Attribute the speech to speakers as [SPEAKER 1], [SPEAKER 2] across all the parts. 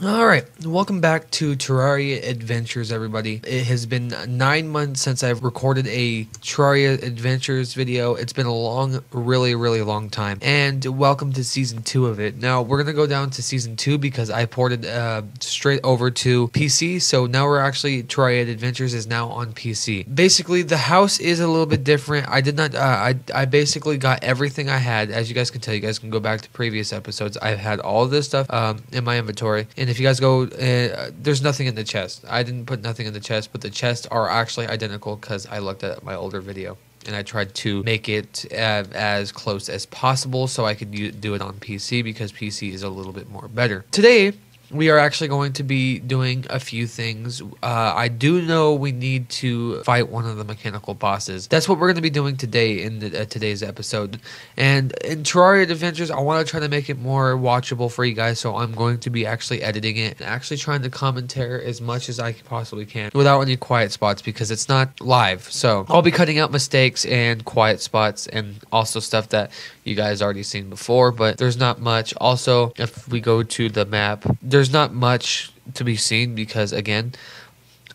[SPEAKER 1] All right, welcome back to Terraria Adventures, everybody. It has been nine months since I've recorded a Terraria Adventures video. It's been a long, really, really long time. And welcome to season two of it. Now, we're going to go down to season two because I ported uh, straight over to PC. So now we're actually, Terraria Adventures is now on PC. Basically, the house is a little bit different. I did not, uh, I, I basically got everything I had. As you guys can tell, you guys can go back to previous episodes. I've had all this stuff um, in my inventory. And if you guys go, uh, there's nothing in the chest. I didn't put nothing in the chest, but the chests are actually identical because I looked at my older video and I tried to make it uh, as close as possible so I could do it on PC because PC is a little bit more better. Today, we are actually going to be doing a few things. Uh, I do know we need to fight one of the mechanical bosses. That's what we're going to be doing today in the, uh, today's episode. And in Terraria Adventures, I want to try to make it more watchable for you guys, so I'm going to be actually editing it and actually trying to commentary as much as I possibly can without any quiet spots because it's not live. So I'll be cutting out mistakes and quiet spots and also stuff that you guys already seen before, but there's not much. Also, if we go to the map, there's not much to be seen because again,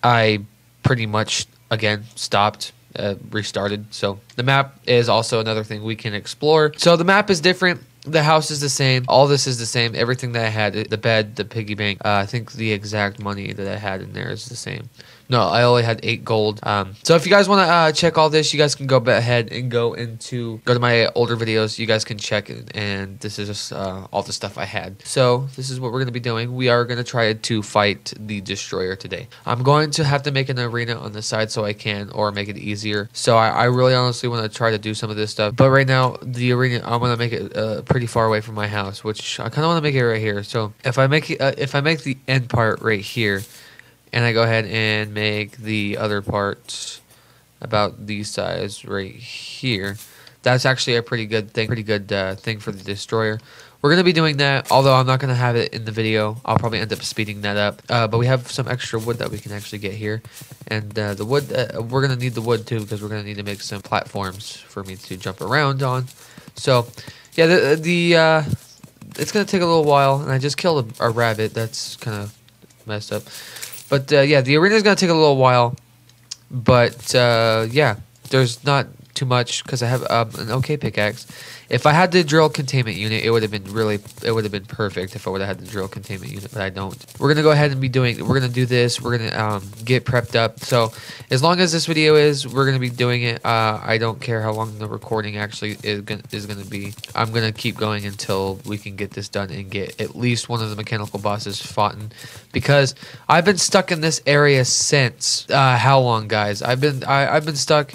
[SPEAKER 1] I pretty much again stopped uh, restarted. So the map is also another thing we can explore. So the map is different. The house is the same. All this is the same. Everything that I had, the bed, the piggy bank. Uh, I think the exact money that I had in there is the same. No, I only had eight gold. Um, so if you guys want to uh, check all this, you guys can go ahead and go into go to my older videos. You guys can check and this is just uh, all the stuff I had. So this is what we're gonna be doing. We are gonna try to fight the destroyer today. I'm going to have to make an arena on the side so I can, or make it easier. So I, I really honestly want to try to do some of this stuff. But right now, the arena I'm gonna make it uh, pretty far away from my house, which I kind of want to make it right here. So if I make uh, if I make the end part right here and I go ahead and make the other parts about these size right here. That's actually a pretty good thing, pretty good uh, thing for the destroyer. We're gonna be doing that, although I'm not gonna have it in the video. I'll probably end up speeding that up. Uh, but we have some extra wood that we can actually get here, and uh, the wood uh, we're gonna need the wood too because we're gonna need to make some platforms for me to jump around on. So, yeah, the the uh, it's gonna take a little while, and I just killed a, a rabbit. That's kind of messed up. But uh, yeah, the arena is gonna take a little while, but uh, yeah, there's not too much because I have um, an okay pickaxe. If I had the drill containment unit, it would have been really, it would have been perfect if I would have had the drill containment unit, but I don't. We're gonna go ahead and be doing, we're gonna do this. We're gonna um, get prepped up. So as long as this video is, we're gonna be doing it. Uh, I don't care how long the recording actually is gonna, is gonna be. I'm gonna keep going until we can get this done and get at least one of the mechanical bosses fought in, because I've been stuck in this area since uh, how long, guys? I've been, I, I've been stuck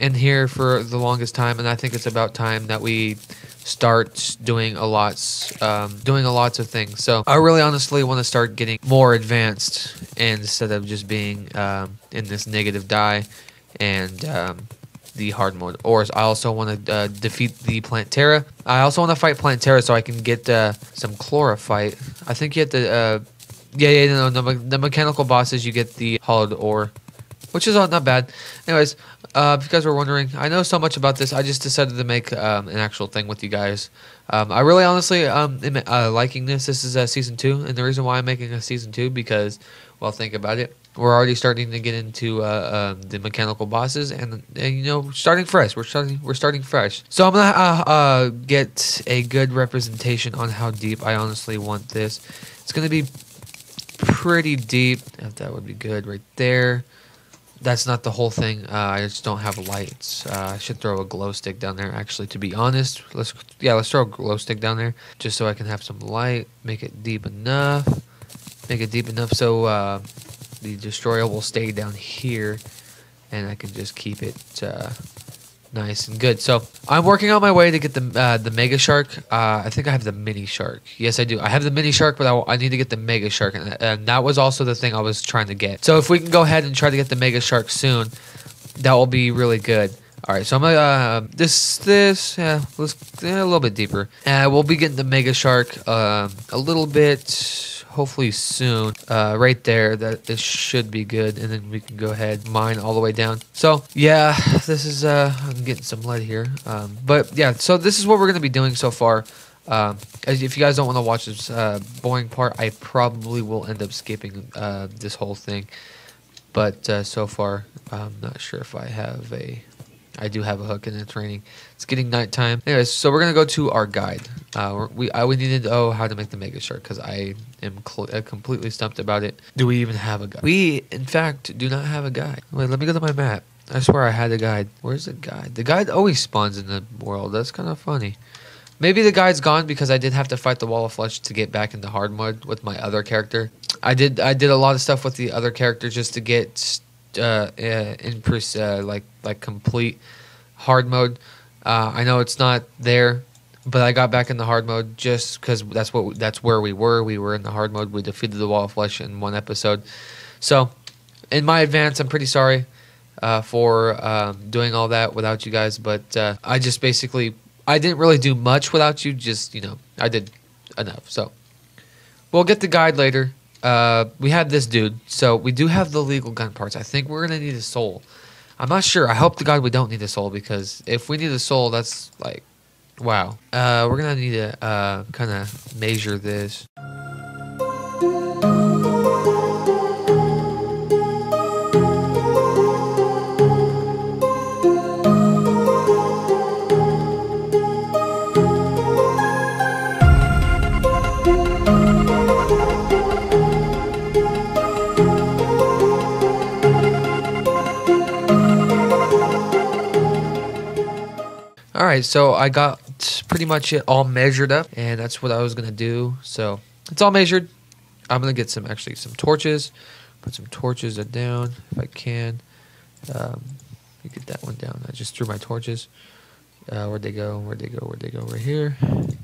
[SPEAKER 1] in here for the longest time, and I think it's about time that we start doing a lots, um, doing a lots of things. So I really honestly want to start getting more advanced instead of just being um, in this negative die and um, the hard mode. Or I also want to uh, defeat the Plantera. I also want to fight Plantera so I can get uh, some chlorophyte. I think you have to. Uh, yeah, yeah, no, no, the, mechanical bosses you get the hallowed ore which is not bad. Anyways, uh, if you guys were wondering, I know so much about this. I just decided to make um, an actual thing with you guys. Um, I really honestly um, am uh, liking this. This is uh, season two, and the reason why I'm making a season two because, well, think about it. We're already starting to get into uh, um, the mechanical bosses, and, and, you know, starting fresh. We're starting. We're starting fresh. So I'm gonna uh, uh, get a good representation on how deep I honestly want this. It's gonna be pretty deep. That would be good right there that's not the whole thing. Uh, I just don't have lights. Uh, I should throw a glow stick down there. Actually, to be honest, let's yeah, let's throw a glow stick down there just so I can have some light. Make it deep enough. Make it deep enough so uh, the destroyer will stay down here, and I can just keep it uh, Nice and good. So I'm working on my way to get the uh, the mega shark. Uh, I think I have the mini shark. Yes, I do. I have the mini shark, but I, I need to get the mega shark, and, and, that was also the thing I was trying to get. So if we can go ahead and try to get the mega shark soon, that will be really good. All right, so I'm gonna uh, this this yeah, let's yeah, a little bit deeper. Uh, we'll be getting the mega shark uh, a little bit hopefully soon. Uh, right there, that this should be good, and then we can go ahead mine all the way down. So yeah, this is uh, I'm getting some lead here, um, but yeah, so this is what we're gonna be doing so far. Um, as if you guys don't want to watch this uh, boring part, I probably will end up skipping uh, this whole thing. But uh, so far, I'm not sure if I have a. I do have a hook in the training. It's getting nighttime. Anyways, so we're gonna go to our guide. Uh, we I we need to know how to make the mega shark because I am cl- uh, completely stumped about it. Do we even have a guide? We in fact do not have a guide. Wait, let me go to my map. I swear I had a guide. Where's the guide? The guide always spawns in the world. That's kind of funny. Maybe the guide's gone because I did have to fight the wall of flesh to get back into hard mode with my other character. I did I did a lot of stuff with the other character just to get uh, uh in uh, like like complete hard mode. Uh, I know it's not there, but I got back in the hard mode just because that's what that's where we were. We were in the hard mode. We defeated the wall of flesh in one episode. So, in my advance, I'm pretty sorry uh, for um, doing all that without you guys, but uh, I just basically I didn't really do much without you. Just you know, I did enough. So we'll get the guide later. Uh, we have this dude, so we do have the legal gun parts. I think we're gonna need a soul. I'm not sure. I hope to God we don't need a soul because if we need a soul, that's like, wow. Uh, we're gonna need to uh, kind of measure this. All right, so I got pretty much it all measured up, and that's what I was gonna do. So it's all measured. I'm gonna get some actually some torches. Put some torches down if I can. Um, get that one down. I just threw my torches. Uh, where'd they go? Where'd they go? Where'd they go? Right here. And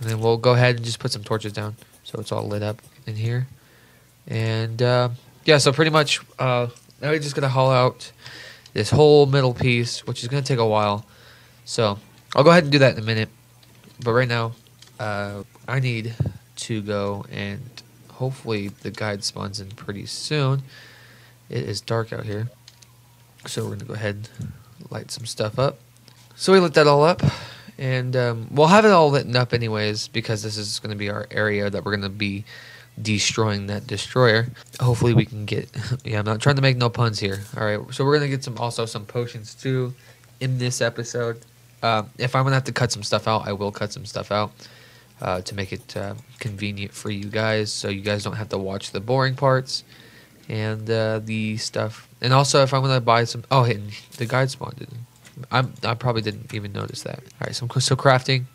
[SPEAKER 1] then we'll go ahead and just put some torches down so it's all lit up in here. And uh, yeah, so pretty much uh, now we're just gonna haul out this whole middle piece, which is going to take a while. So I'll go ahead and do that in a minute. But right now, uh, I need to go and hopefully the guide spawns in pretty soon. It is dark out here. So we're going to go ahead and light some stuff up. So we lit that all up. And um, we'll have it all lit up anyways because this is going to be our area that we're going to be destroying that destroyer. Hopefully we can get yeah, I'm not trying to make no puns here. All right. So we're going to get some also some potions too in this episode. Uh, if I'm going to have to cut some stuff out, I will cut some stuff out uh, to make it uh, convenient for you guys so you guys don't have to watch the boring parts and uh, the stuff. And also if I'm going to buy some Oh, the guide spawned. I'm I probably didn't even notice that. All right, so so crafting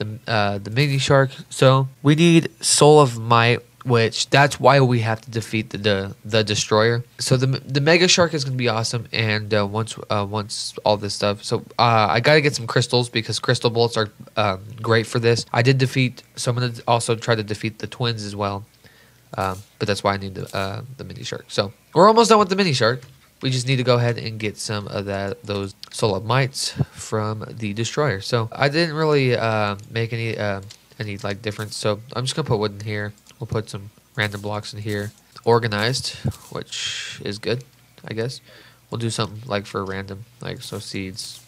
[SPEAKER 1] the uh, the mini shark. So we need soul of might, which that's why we have to defeat the the, the destroyer. So the the mega shark is gonna be awesome, and uh, once uh, once all this stuff. So uh, I gotta get some crystals because crystal bolts are um, great for this. I did defeat, so I'm gonna also try to defeat the twins as well. Um, but that's why I need the uh, the mini shark. So we're almost done with the mini shark. We just need to go ahead and get some of that those soul of mites from the destroyer. So I didn't really uh, make any uh, any like difference. So I'm just gonna put wood in here. We'll put some random blocks in here, organized, which is good, I guess. We'll do something like for random, like so seeds,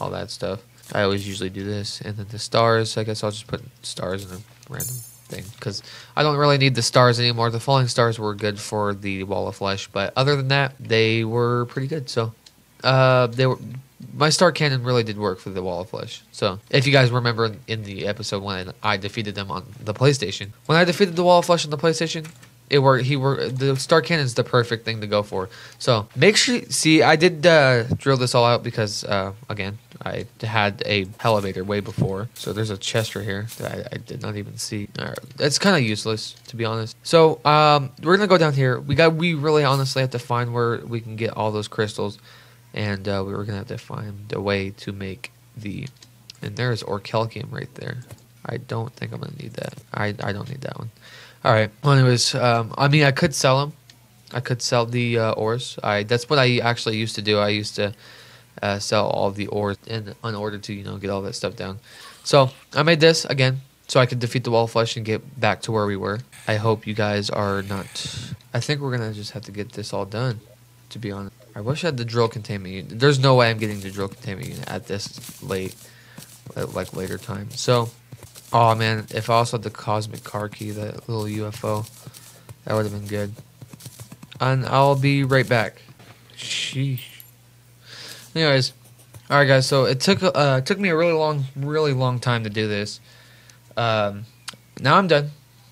[SPEAKER 1] all that stuff. I always usually do this, and then the stars. I guess I'll just put stars in a random thing because I don't really need the stars anymore. The falling stars were good for the wall of flesh, but other than that, they were pretty good. So, uh, they were my star cannon really did work for the wall of flesh. So, if you guys remember in the episode when I defeated them on the PlayStation, when I defeated the wall of flesh on the PlayStation, it worked. He worked. The star cannon is the perfect thing to go for. So make sure. See, I did uh, drill this all out because uh, again, I had a elevator way before. So there's a chest right here that I, I did not even see. Right. It's kind of useless to be honest. So um, we're gonna go down here. We got. We really honestly have to find where we can get all those crystals, and uh, we were gonna have to find a way to make the. And there's orichalcum right there. I don't think I'm gonna need that. I I don't need that one. All right. Well, anyways, um, I mean, I could sell them. I could sell the uh, ores. I that's what I actually used to do. I used to uh, sell all the ores in, in order to you know get all that stuff down. So I made this again so I could defeat the wall of flesh and get back to where we were. I hope you guys are not. I think we're gonna just have to get this all done. To be honest, I wish I had the drill containment unit. There's no way I'm getting the drill containment unit at this late. at like later time. So, oh man, if I also had the cosmic car key, that little UFO, that would have been good. And I'll be right back. Sheesh. Anyways, all right, guys. So it took uh it took me a really long, really long time to do this. Um, now I'm done.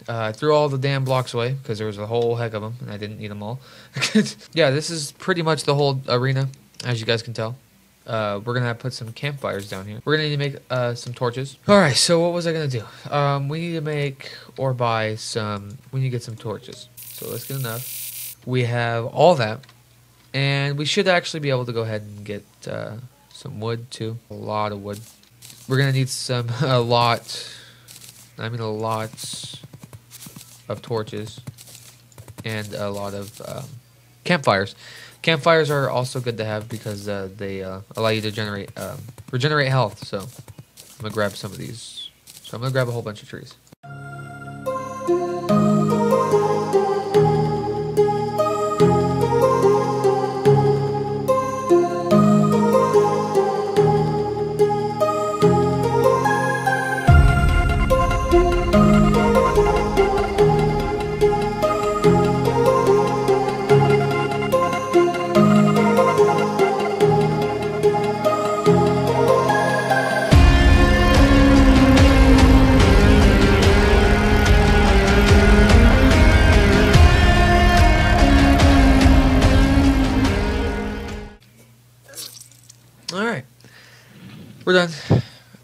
[SPEAKER 1] Uh, I threw all the damn blocks away because there was a whole heck of them, and I didn't need them all. yeah, this is pretty much the whole arena, as you guys can tell. Uh, we're gonna put some campfires down here. We're gonna need to make uh, some torches. All right. So what was I gonna do? Um, we need to make or buy some. We need to get some torches. So let's get enough. We have all that, and we should actually be able to go ahead and get uh, some wood too. A lot of wood. We're gonna need some a lot. I mean a lot of torches and a lot of um, campfires. Campfires are also good to have because uh, they uh, allow you to generate um, regenerate health. So I'm gonna grab some of these. So I'm gonna grab a whole bunch of trees.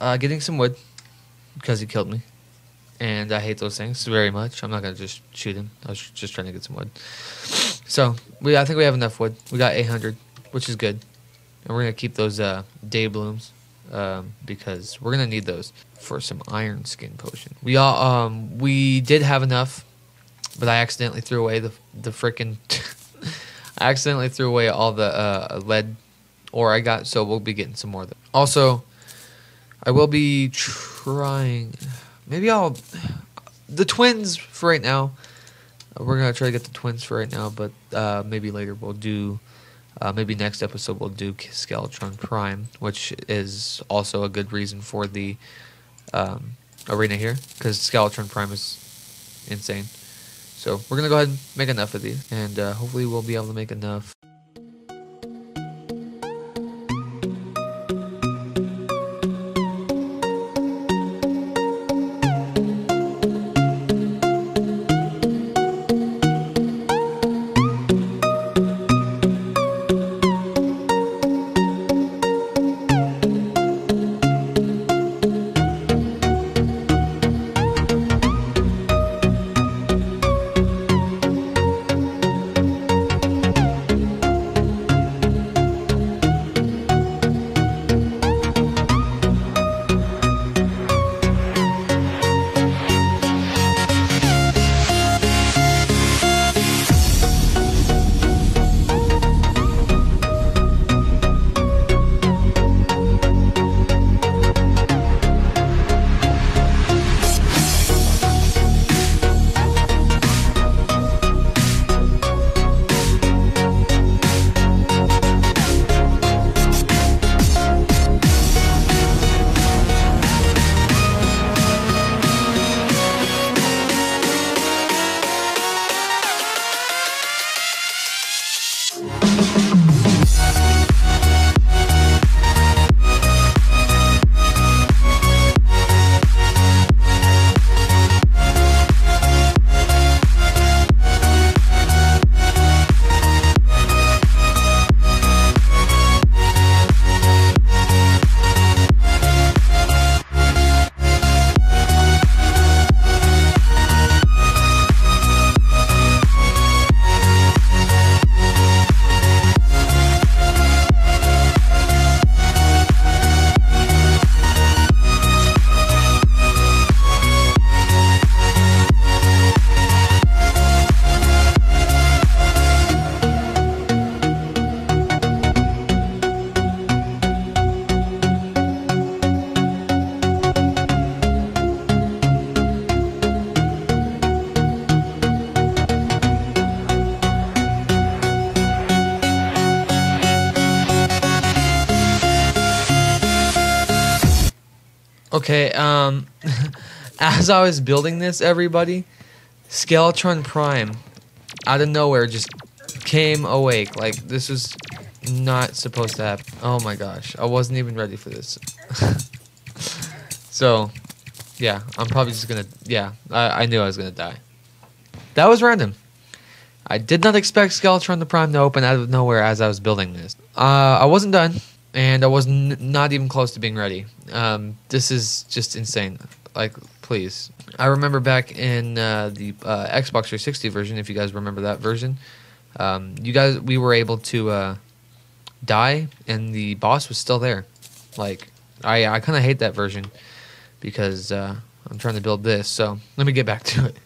[SPEAKER 1] Uh, getting some wood because he killed me, and I hate those things very much. I'm not gonna just shoot him. I was just trying to get some wood. So we, I think we have enough wood. We got 800, which is good, and we're gonna keep those uh, day blooms um, because we're gonna need those for some iron skin potion. We all um, we did have enough, but I accidentally threw away the the frickin' I accidentally threw away all the uh, lead ore I got so we'll be getting some more. Of them. Also, I will be trying. Maybe I'll the twins for right now. We're gonna try to get the twins for right now, but uh, maybe later we'll do. Uh, maybe next episode we'll do Skeletron Prime, which is also a good reason for the um, arena here because Skeletron Prime is insane. So we're gonna go ahead and make enough of these, and uh, hopefully we'll be able to make enough. Okay, um, as I was building this, everybody, Skeletron Prime, out of nowhere, just came awake. Like, this was not supposed to happen. Oh my gosh, I wasn't even ready for this. so, yeah, I'm probably just gonna, yeah, I, I knew I was gonna die. That was random. I did not expect Skeletron the Prime to open out of nowhere as I was building this. Uh, I wasn't done, and I was n- not even close to being ready. Um, this is just insane. Like, please. I remember back in uh, the uh, Xbox 360 version, if you guys remember that version, um, you guys we were able to uh, die, and the boss was still there. Like, I I kind of hate that version because uh, I'm trying to build this. So let me get back to it.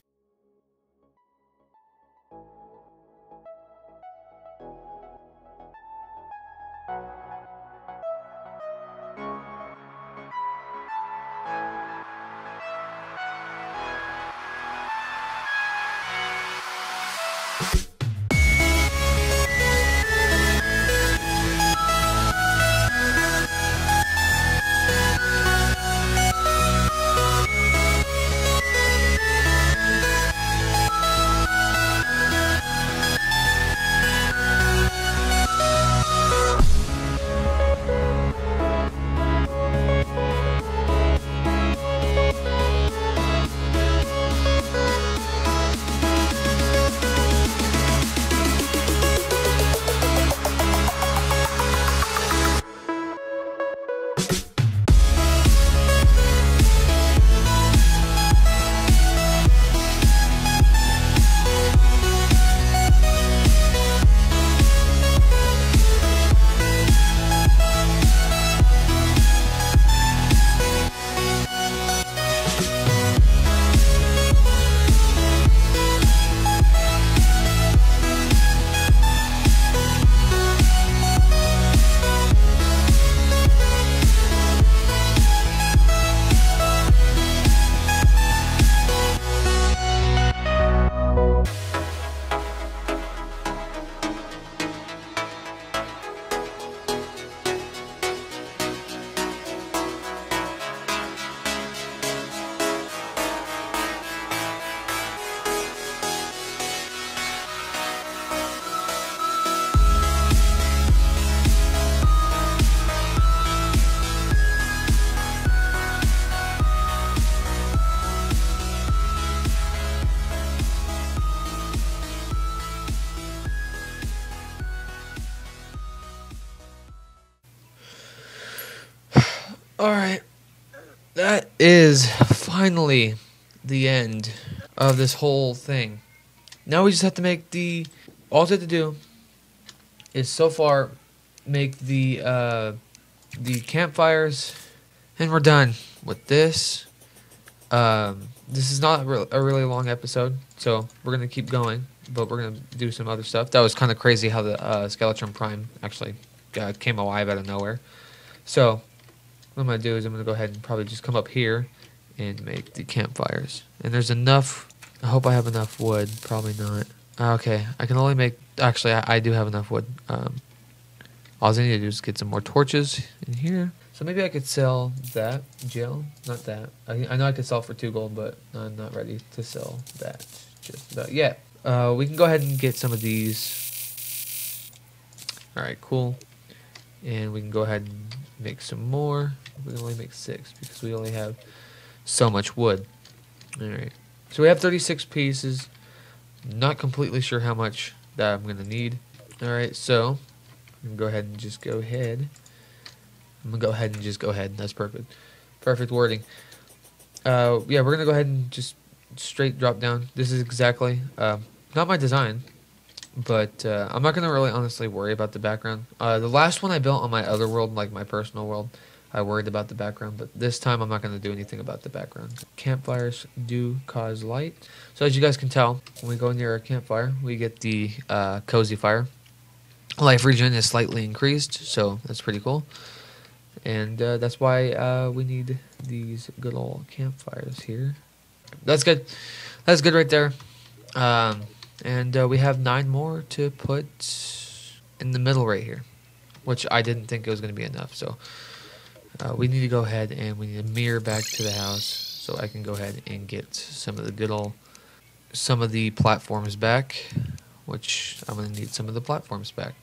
[SPEAKER 1] All right. That is finally the end of this whole thing. Now we just have to make the. All we have to do is so far make the uh, the campfires, and we're done with this. Um, this is not a, really long episode, so we're gonna keep going, but we're gonna do some other stuff. That was kind of crazy how the uh, Skeletron Prime actually uh, came alive out of nowhere. So what I'm gonna do is I'm gonna go ahead and probably just come up here and make the campfires. And there's enough. I hope I have enough wood. Probably not. Ah, Okay, I can only make. Actually, I, I do have enough wood. Um, all I need to do is get some more torches in here. So maybe I could sell that gel. Not that. I, I know I could sell for two gold, but I'm not ready to sell that just about yet. Uh, we can go ahead and get some of these. All right, cool. And we can go ahead and make some more. We only make six because we only have so much wood. All right. So we have 36 pieces. Not completely sure how much that I'm gonna need. All right. So I'm gonna go ahead and just go ahead. I'm gonna go ahead and just go ahead. That's perfect. Perfect wording. Uh, yeah, we're gonna go ahead and just straight drop down. This is exactly uh, not my design, but uh, I'm not gonna really honestly worry about the background. Uh, the last one I built on my other world, like my personal world, I worried about the background, but this time I'm not gonna do anything about the background. Campfires do cause light, so as you guys can tell, when we go near a campfire, we get the uh, cozy fire. Life regen is slightly increased, so that's pretty cool. And uh, that's why uh, we need these good old campfires here. That's good. That's good right there. Um, and uh, we have nine more to put in the middle right here, which I didn't think it was going to be enough. So uh, we need to go ahead and we need to mirror back to the house so I can go ahead and get some of the good old, some of the platforms back, which I'm going to need some of the platforms back.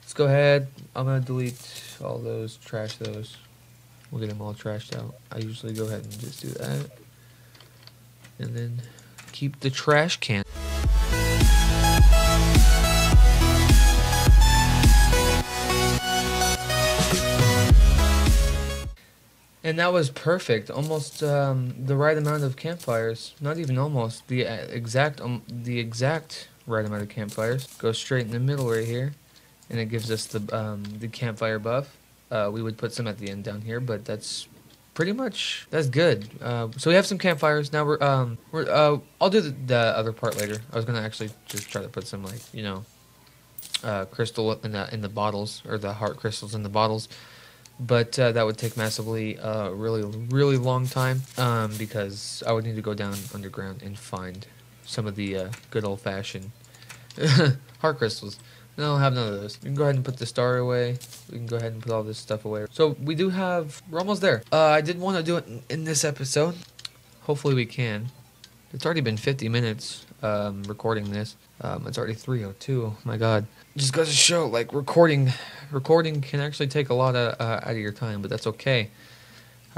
[SPEAKER 1] Let's go ahead. I'm going to delete all those, trash those. We'll get them all trashed out. I usually go ahead and just do that. And then keep the trash can. And that was perfect. Almost um, the right amount of campfires. Not even almost. The uh, exact um, the exact right amount of campfires. Go straight in the middle right here, and it gives us the um, the campfire buff. Uh, we would put some at the end down here, but that's pretty much that's good. Uh, so we have some campfires now. We're um we're uh I'll do the, the other part later. I was gonna actually just try to put some like you know uh, crystal in the in the bottles or the heart crystals in the bottles but uh, that would take massively uh, really really long time um, because I would need to go down underground and find some of the uh, good old fashioned heart crystals. And I don't have none of those. We can go ahead and put the star away. We can go ahead and put all this stuff away. So we do have. We're almost there. Uh, I did want to do it in, in, this episode. Hopefully we can. It's already been 50 minutes um, recording this. Um, it's already 3:02. My God, just goes to show like recording, recording can actually take a lot of, uh, out of your time, but that's okay.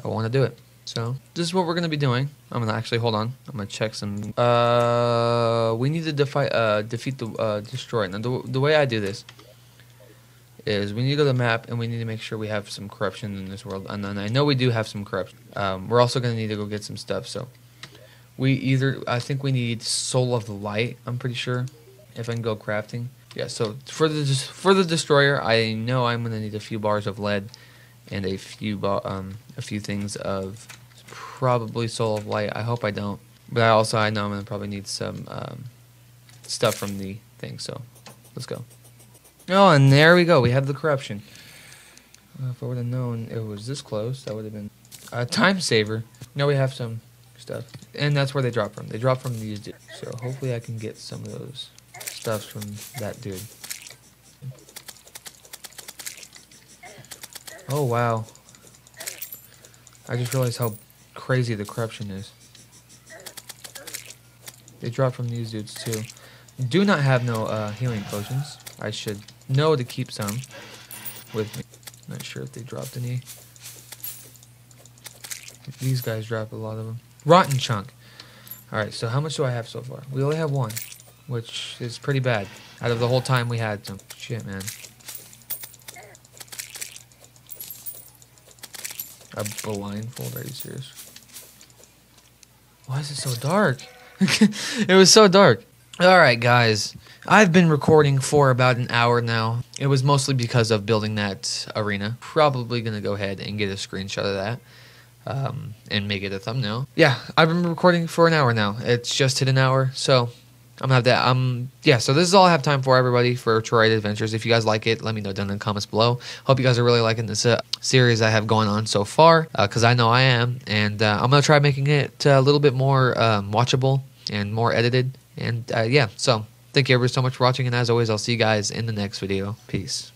[SPEAKER 1] I want to do it. So this is what we're gonna be doing. I'm gonna actually hold on. I'm gonna check some. Uh, we need to defy, uh, defeat the uh, destroy. Now the the way I do this is we need to go to the map and we need to make sure we have some corruption in this world. And then I know we do have some corruption. Um, we're also gonna need to go get some stuff. So we either I think we need Soul of the Light. I'm pretty sure if I can go crafting. Yeah. So for the for the destroyer, I know I'm gonna need a few bars of lead and a few um a few things of probably Soul of Light. I hope I don't. But I also I know I'm gonna probably need some um, stuff from the thing. So let's go. Oh, and there we go. We have the corruption. Uh, if I would have known it was this close, that would have been a time saver. Now we have some stuff. And that's where they drop from. They drop from these dudes. So hopefully I can get some of those stuffs from that dude. Oh, wow. I just realized how crazy the corruption is. They drop from these dudes too. Do not have no uh, healing potions. I should know to keep some with me. Not sure if they dropped any. These guys drop a lot of them. Rotten chunk. Alright, so how much do I have so far? We only have one, which is pretty bad. Out of the whole time we had some. Shit, man. A blindfold? Are you serious? Why is it so dark? it was so dark. Alright, guys. I've been recording for about an hour now. It was mostly because of building that arena. Probably to go ahead and get a screenshot of that um, and make it a thumbnail. Yeah, I've been recording for an hour now. It's just hit an hour, so I'm gonna have that. Um, yeah. So this is all I have time for, everybody, for Terraria Adventures. If you guys like it, let me know down in the comments below. Hope you guys are really liking this uh, series I have going on so far, because uh, I know I am, and uh, I'm gonna try making it uh, a little bit more um, watchable and more edited. And uh, yeah, so thank you everybody so much for watching, and as always, I'll see you guys in the next video. Peace.